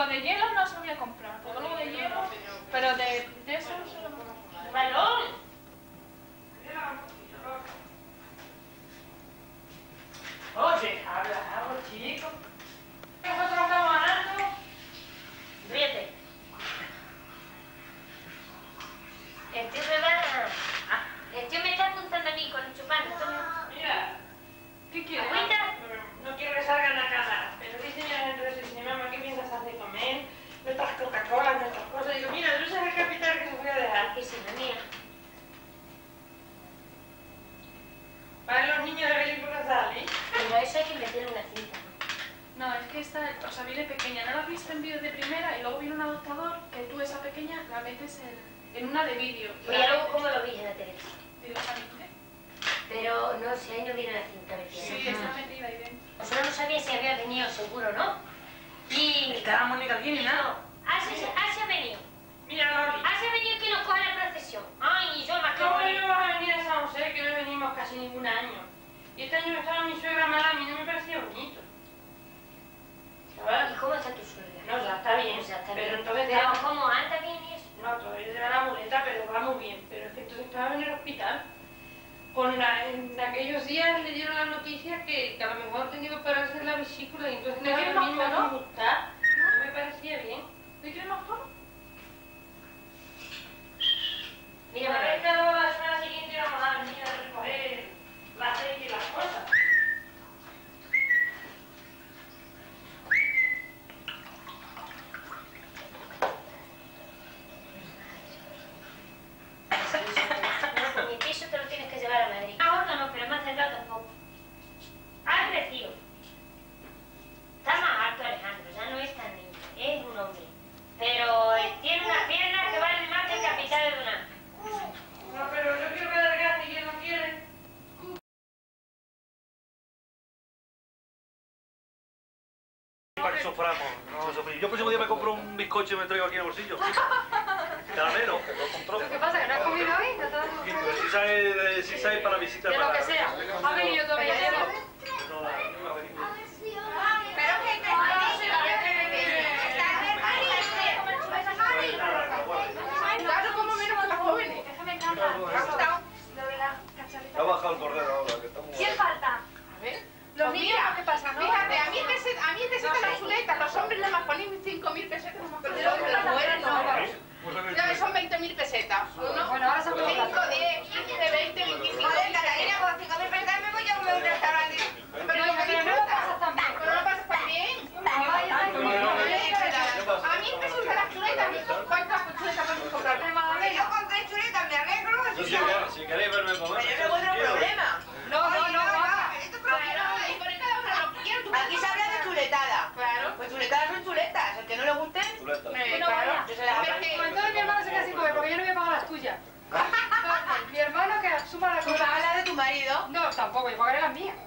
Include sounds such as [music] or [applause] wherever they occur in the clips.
Digo, de hielo no sabía comprar, todo lo de hielo, pero de, eso no de eso solo... ¡Balón! Oye, habla algo, chico. Nosotros estamos ganando. Ríete. Entiendo vídeos de primera y luego viene un adaptador que tú esa pequeña la metes en, en una de vídeo. Y luego como lo vi en la televisión. Eh? Pero no sé, ahí no viene la cinta metida. Sí, está metida ahí dentro. Vosotros no sabíais si había venido seguro, ¿no? Y... Estaba Mónica aquí ni nada. Ah, sí, ah, se ha venido. Mira, Loli. Ah, ha venido que nos coge la procesión. Ay, y yo más que... No, no vas a venir a San José, que no venimos casi ningún año. Y este año estaba mi suegra mala mucho me traigo aquí en el bolsillo. [laughs] Caramelo. Lo que pasa que no has comido hoy, no te has Si sale, eh, si sale para visita. De lo para... que sea. Ha venido todavía.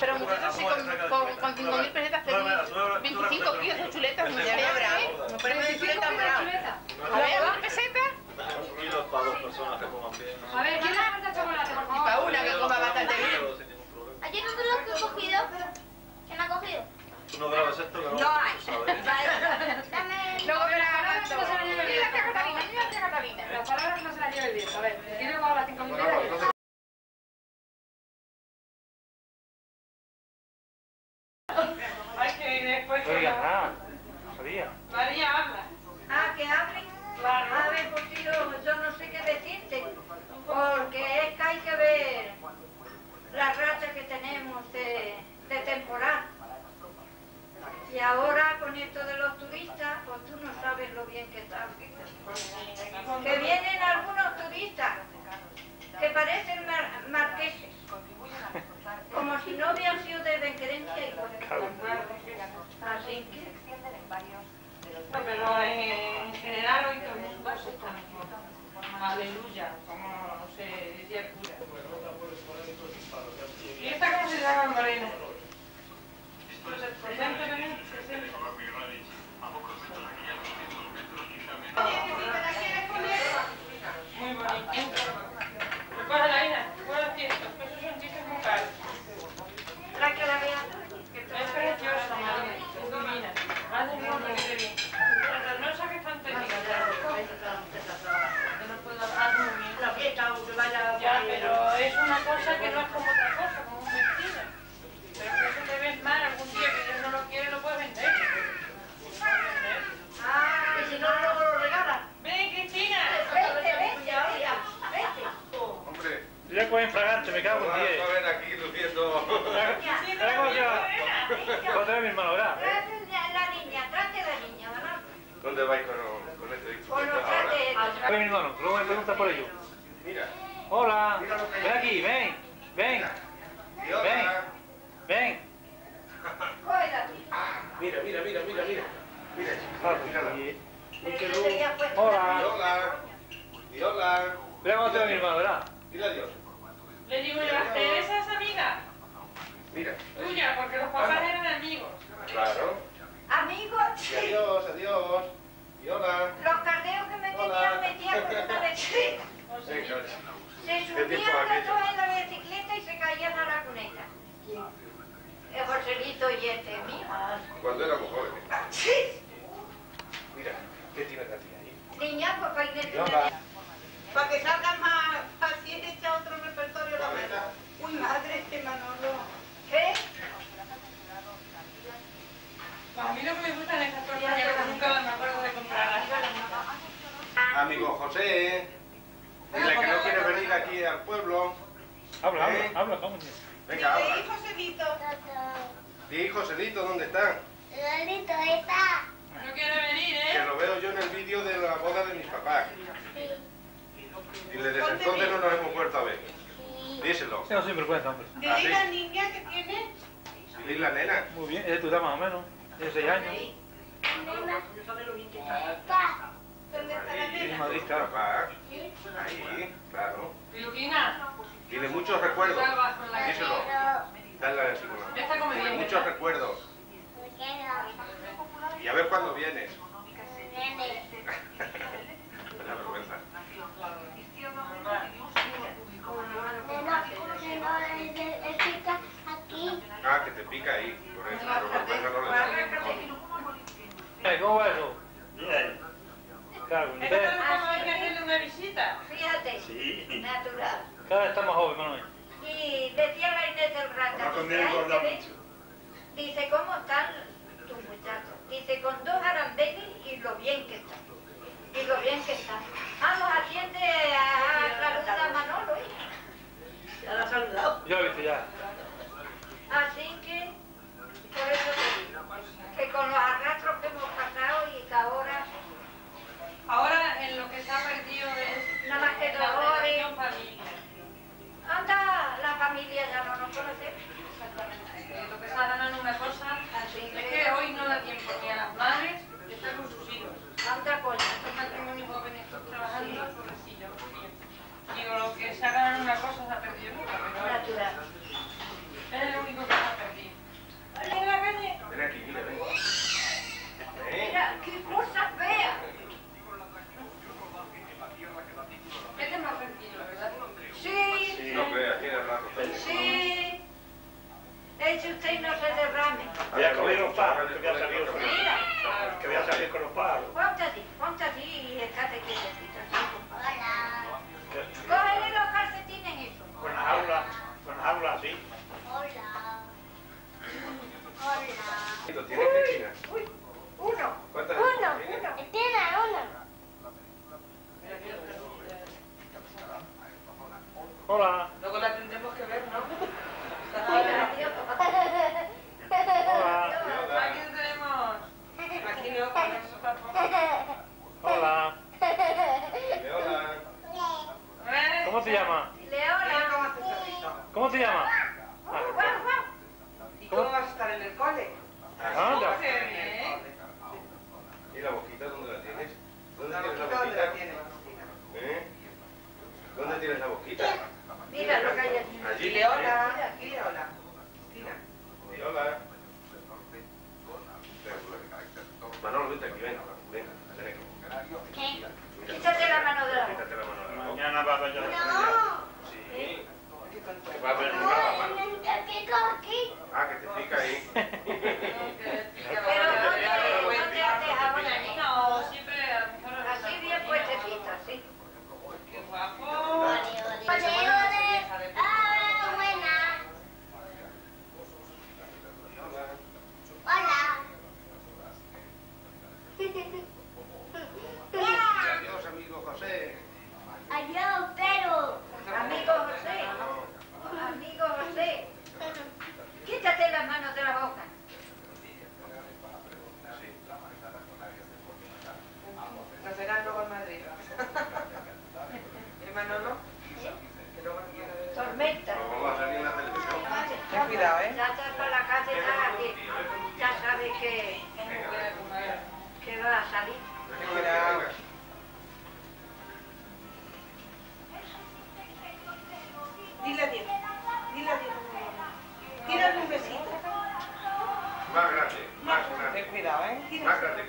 Pero muchachos, si con, con, 5.000 pesetas hacemos 25 kilos de chuletas, ni idea. ¿25 kilos de chuletas? A ver, ¿dos pesetas? Un para dos personas que bien. A ver, ¿quién chocolate, por favor? Y para una que coma bastante bien. No te lo he cogido. ¿Quién ha cogido? No grabas esto, no. Hay. Dame. Luego me la. No se la lleva el viento. Las palabras no se las lleva el. A ver, ¿quién le a las 5.000? ahora con esto de los turistas, pues tú no sabes lo bien que están. Que vienen algunos turistas que parecen marqueses, como si no hubieran sido de Benquerencia y Así que... Pero en general hoy todo el mundo Aleluya. Va. Otra vez mi hermano, ¿verdad? La niña, trate la niña, ¿verdad? ¿Dónde vais con, con este Con instrumento los trates. Oye, mi hermano, luego me preguntas por ello. Mira, Hola, ven aquí, ven, ven, hola. ven. Cógela. [laughs] Mira, mira, mira, mira, mira. Mira, Ah, Hola. hola. Hola. Mira cómo te ve mi hermano, ¿verdad? Dile adiós. Le digo yo, Teresa es amiga Mira. tuya, porque los papás. Claro. Amigos, Y adiós, adiós. Y hola. los carneos que me Hola. tenían metidos con una bicicleta. [laughs] Se subían los dos en la bicicleta y se caían a la cuneta. El Joselito y este, mira. Cuando éramos jóvenes. Sí. Mira, ¿qué tiene la tía ahí? Niña, pues para hola. Para que salga más así es echa otro repertorio la mesa. Uy, madre, este Manolo. ¿Qué? A mí que me gustan estas cosas que nunca me acuerdo de comprarlas. Amigo José. Dile que no quiere venir aquí al pueblo. Habla, ¿Eh? habla, habla, vamos. Venga, habla. hijo Joselito. Di, Joselito, ¿dónde están? No quiere venir, Que ¿eh? lo veo yo en el vídeo de la boda de mis papás. Y desde entonces no nos hemos vuelto a ver. Díselo. Ese no siempre cuenta, hombre. ¿Ah, Dile sí? la niña que tiene. Dile la nena. Muy bien, es de tu edad más o menos. Tiene 6 años. ¿Dónde está la? Madrid, claro. Ahí, claro. Muchos recuerdos. la Díselo. Dale a decirlo. Esta come bien, Muchos recuerdos. Y a ver cuándo vienes. Una vergüenza. Ah, que te pica ahí. Por eso. Pero no le da. Eh, ¿Cómo va eso? Bien. Cago ir a hacerle una visita. Fíjate, natural. Cada vez está más joven, Manuel. Y decía la Inés del Rata, dice, "Ay, que ven". dice, ¿cómo están tus muchachos? Dice, con dos arambeles y lo bien que están. Y lo bien que están. Vamos, atiende a, a saludar a Manolo, hija. Ya la has saludado. Yo lo he visto ya. Así que, por eso te digo, que con los arrastros ¿Cómo te llamas? Leona. ¿Cómo te llamas?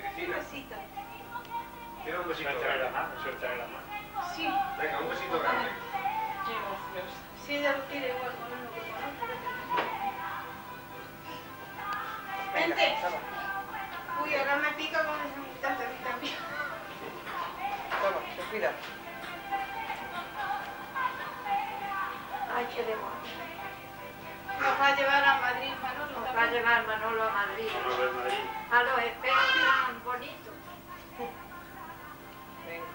Cristina. Un besito. Tiene un besito. Suéltale la mano, suéltale la mano. Sí. Venga, un besito grande. Llevo Si ella lo quiere igual, no lo. Vente. Uy, ahora me pica con esa mitad de también. Toma, respira. Ay, qué demonio. Nos va a llevar a Madrid llevar Manolo a Madrid. A Madrid. A los espejos tan bonitos. Venga.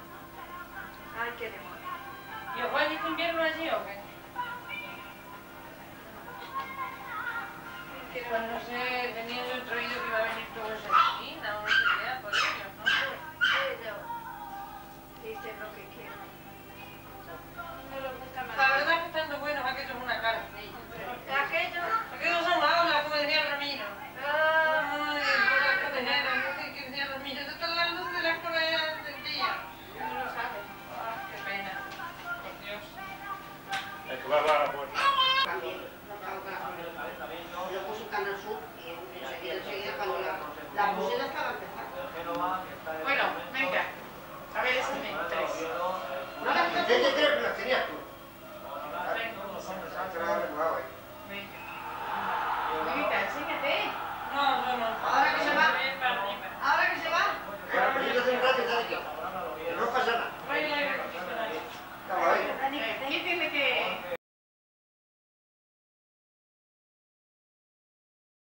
Ay, qué demonio. ¿Y os vais a invierno allí o qué? Que cuando se tenía yo traído que iba a venir todos aquí, no, no sé.